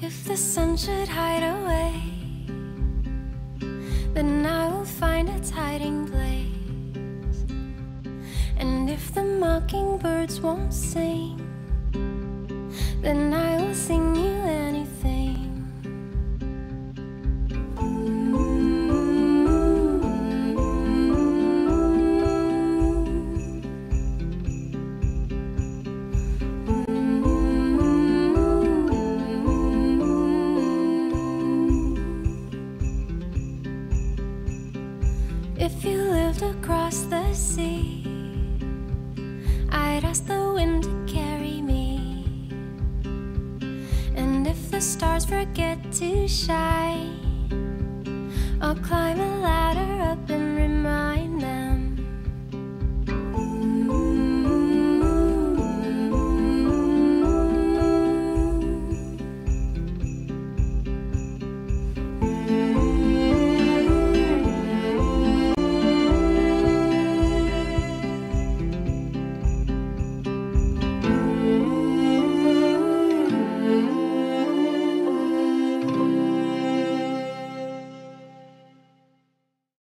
If the sun should hide away, then I will find its hiding place. And if the mockingbirds won't sing, then I will sing If you lived across the sea, I'd ask the wind to carry me. And if the stars forget to shine, I'll climb